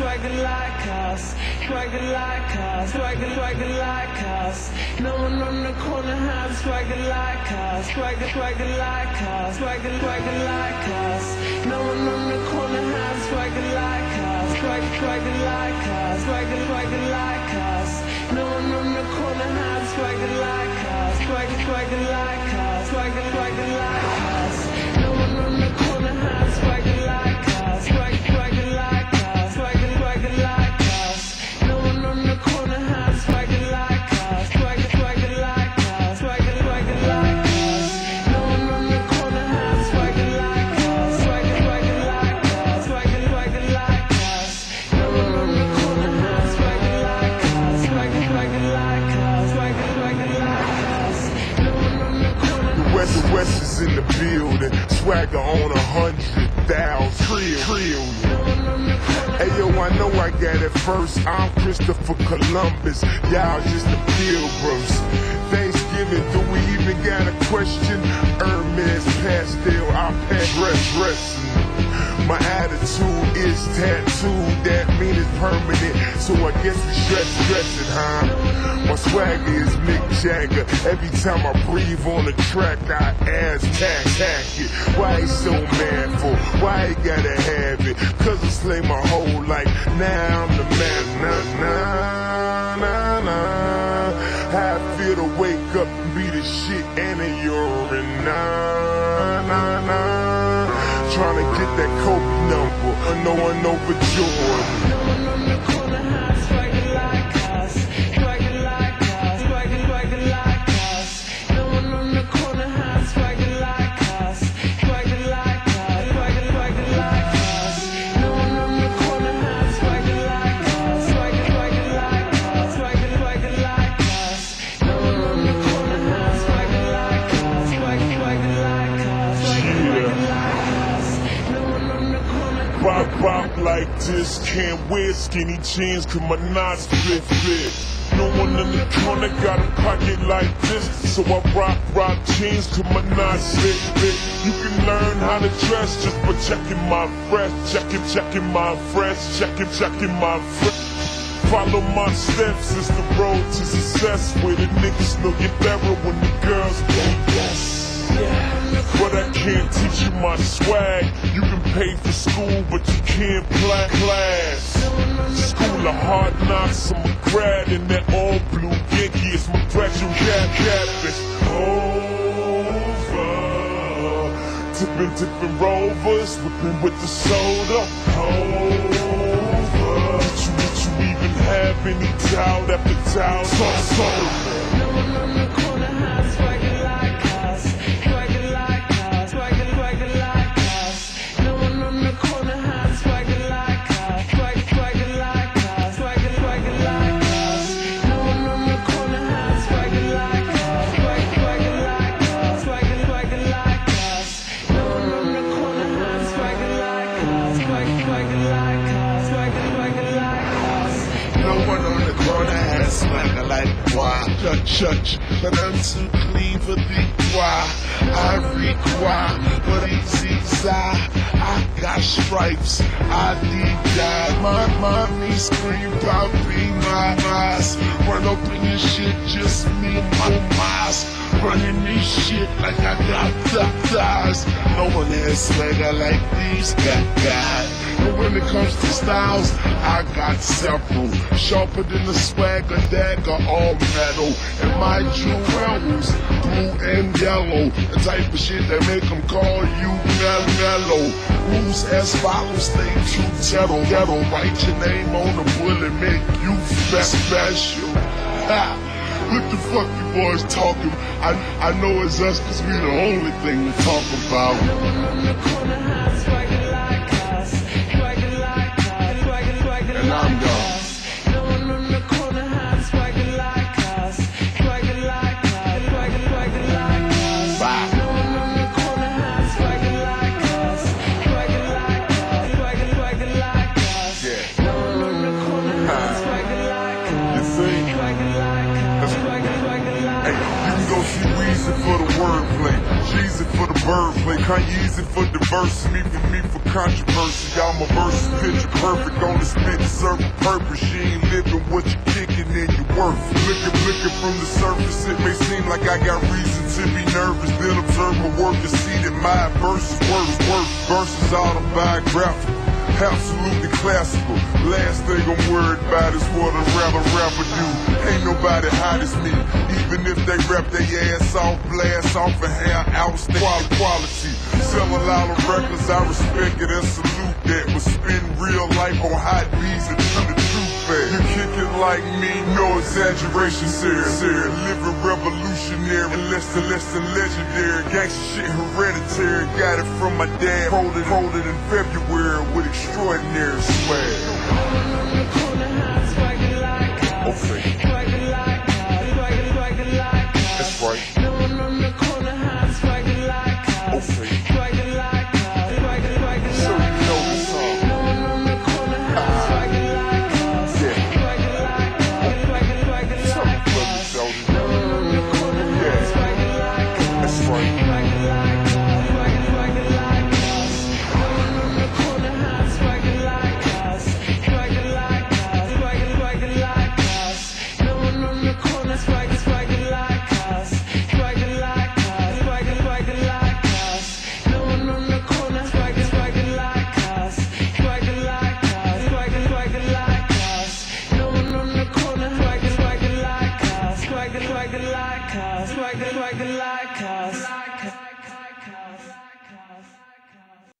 swagger like us, swagger like us, swagger, swagger like us. No one on the corner has swagger like us, swagger, swagger like us, swagger, swagger like us. No one on the corner has swagger like us, swagger, swagger like us, swagger, swagger like us. No one on the corner has swagger like us, swagger, swagger like us, swagger, swagger like us. The West, is in the building. Swagger on a hundred thousand trillion. Hey yo, I know I got it first. I'm Christopher Columbus. Y'all just the pilgrims. Thanksgiving, do we even got a question? Hermes pastel, I pass dress dressing. My attitude is tattooed, that mean it's permanent. So I guess it's stress stressing, huh? My swagger is Mick Jagger. Every time I breathe on the track, I ass tack tack it. Why he so manful? Why he gotta have it? Cause I slay my whole life. Now I'm Trying to get that Kobe number. I know I know for Jordan. This, can't wear skinny jeans cause my knots fit fit. No one in the corner got a pocket like this, so I rock rock jeans cause my knots fit fit. You can learn how to dress just by checking my fresh, checking checking my fresh, checking checking my fresh. Follow my steps, it's the road to success where the niggas know better when the girls go yes. But I can't teach you my swag. You can pay for school, but you can't play class. School of hard knocks, I'm a grad in that all blue Yankee. It's my graduate campus. Over. Tipping, tipping rovers, whipping with the soda. Over. Did you, did you even have any doubt after doubt? So, so. No one on the corner has why Church, church, but I'm too clean for the why I require, but it's inside I got stripes, I deep dive My mommy scream about my eyes Run up in this shit, just me and my miles Running this shit like I got th- thighs No one has swagger like these guys and when it comes to styles, I got several. Sharper than the swagger dagger, all metal. And my jewels, blue and yellow. The type of shit that make them call you mel- mellow. Rules as follows, stay true, settle, ghetto. Write your name on the bullet, make you special. Ha! What the fuck you boys talking? I I know it's us cause we the only thing to talk about. And I'm gone. No one on the corner has swagger like us. Swagger like us. Swagger, swagger like us. No one on the corner has swagger like us. Swagger like us. Swagger, swagger like us. Yeah. No one on the corner has swagger like us. You see? Swagger like us. You see reason for the wordplay. Jeezy for the Kanye easy for diversity, me for me for controversy. Y'all my verse picture perfect on the serve a purpose. She ain't living what you kicking in your worth. Looking, looking from the surface, it may seem like I got reason to be nervous. Then observe my work and see that my verse is worse, worse. Verses autobiographical. Absolutely classical. Last thing I'm worried about is what a rapper rapper do. Ain't nobody hot as me. Even if they rap their ass off, blast off and have outstanding quality. Sell a lot of records, I respect it and salute that. But spend real life on hot beats and turn the truth fast. You kick it like me, no exaggeration, sir. Sir, living revolutionary, less than less than legendary. Gangsta shit hereditary, got it from my dad. Hold it, hold it in February with extraordinary swag. Okay.